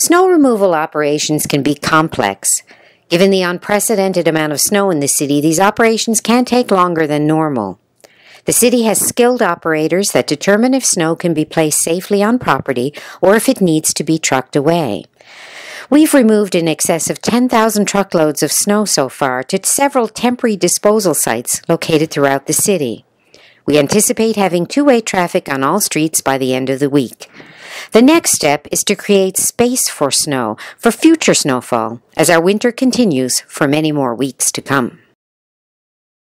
Snow removal operations can be complex. Given the unprecedented amount of snow in the city, these operations can take longer than normal. The city has skilled operators that determine if snow can be placed safely on property or if it needs to be trucked away. We've removed in excess of 10,000 truckloads of snow so far to several temporary disposal sites located throughout the city. We anticipate having two way traffic on all streets by the end of the week. The next step is to create space for snow for future snowfall as our winter continues for many more weeks to come.